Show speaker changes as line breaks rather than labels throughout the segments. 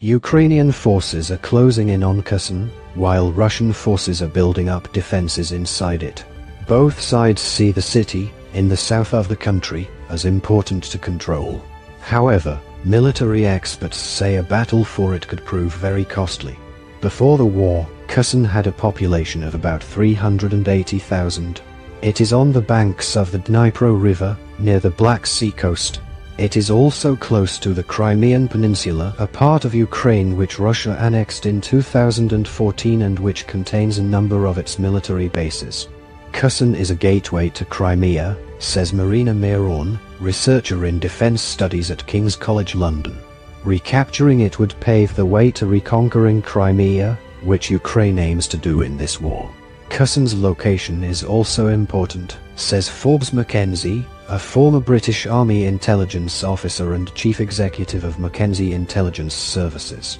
Ukrainian forces are closing in on Kherson, while Russian forces are building up defenses inside it. Both sides see the city, in the south of the country, as important to control. However, military experts say a battle for it could prove very costly. Before the war, Kherson had a population of about 380,000. It is on the banks of the Dnipro River, near the Black Sea coast, it is also close to the Crimean Peninsula, a part of Ukraine which Russia annexed in 2014 and which contains a number of its military bases. Kherson is a gateway to Crimea, says Marina Miron, researcher in defense studies at King's College London. Recapturing it would pave the way to reconquering Crimea, which Ukraine aims to do in this war. Kherson's location is also important, says Forbes Mackenzie, a former British Army intelligence officer and chief executive of Mackenzie Intelligence Services.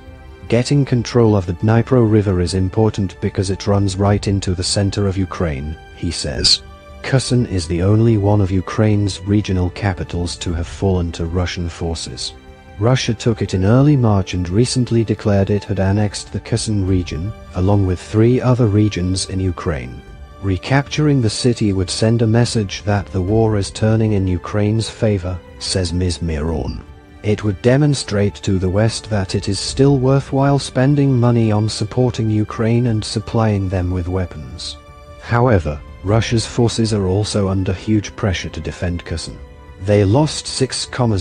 Getting control of the Dnipro River is important because it runs right into the center of Ukraine, he says. Kherson is the only one of Ukraine's regional capitals to have fallen to Russian forces. Russia took it in early March and recently declared it had annexed the Kherson region, along with three other regions in Ukraine. Recapturing the city would send a message that the war is turning in Ukraine's favor, says Ms. Miron. It would demonstrate to the West that it is still worthwhile spending money on supporting Ukraine and supplying them with weapons. However, Russia's forces are also under huge pressure to defend Kherson. They lost 6,000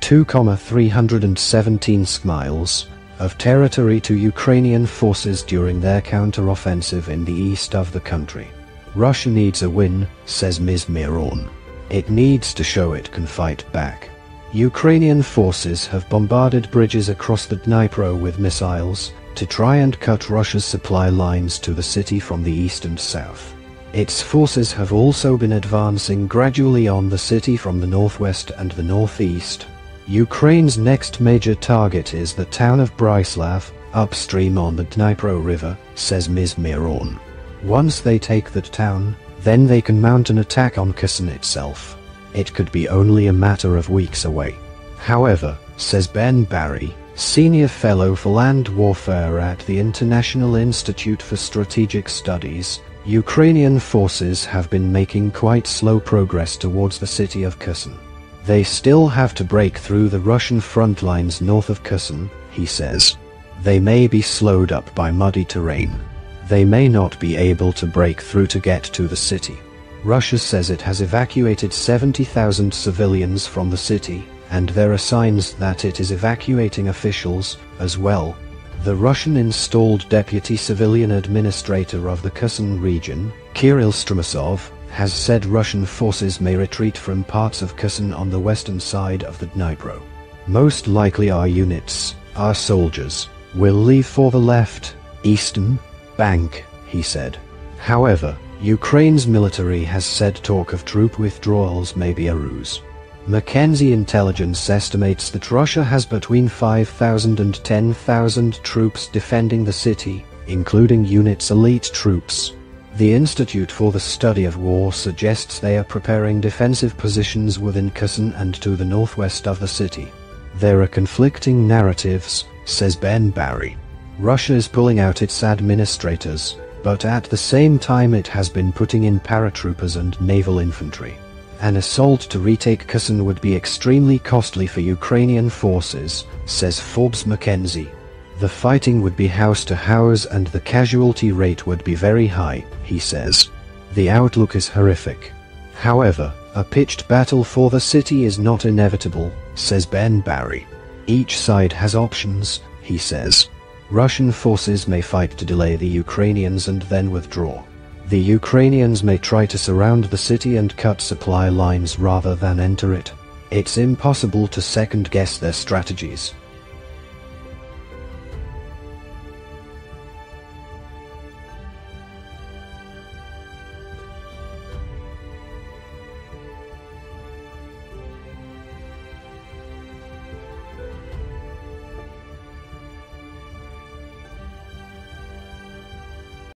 2,317 miles of territory to Ukrainian forces during their counter-offensive in the east of the country. Russia needs a win, says Ms. Miron. It needs to show it can fight back. Ukrainian forces have bombarded bridges across the Dnipro with missiles to try and cut Russia's supply lines to the city from the east and south. Its forces have also been advancing gradually on the city from the northwest and the northeast, Ukraine's next major target is the town of Beryslav, upstream on the Dnipro River, says Ms. Miron. Once they take that town, then they can mount an attack on Kherson itself. It could be only a matter of weeks away. However, says Ben Barry, senior fellow for land warfare at the International Institute for Strategic Studies, Ukrainian forces have been making quite slow progress towards the city of Kherson. They still have to break through the Russian front lines north of Kherson, he says. They may be slowed up by muddy terrain. They may not be able to break through to get to the city. Russia says it has evacuated 70,000 civilians from the city, and there are signs that it is evacuating officials as well. The Russian installed deputy civilian administrator of the Kherson region, Kirill Stremousov, has said Russian forces may retreat from parts of Kherson on the western side of the Dnipro. Most likely our units, our soldiers, will leave for the left, eastern, bank, he said. However, Ukraine's military has said talk of troop withdrawals may be a ruse. Mackenzie intelligence estimates that Russia has between 5,000 and 10,000 troops defending the city, including units elite troops, the Institute for the Study of War suggests they are preparing defensive positions within Kherson and to the northwest of the city. There are conflicting narratives, says Ben Barry. Russia is pulling out its administrators, but at the same time it has been putting in paratroopers and naval infantry. An assault to retake Kherson would be extremely costly for Ukrainian forces, says Forbes Mackenzie. The fighting would be house to house and the casualty rate would be very high, he says. The outlook is horrific. However, a pitched battle for the city is not inevitable, says Ben Barry. Each side has options, he says. Russian forces may fight to delay the Ukrainians and then withdraw. The Ukrainians may try to surround the city and cut supply lines rather than enter it. It's impossible to second guess their strategies.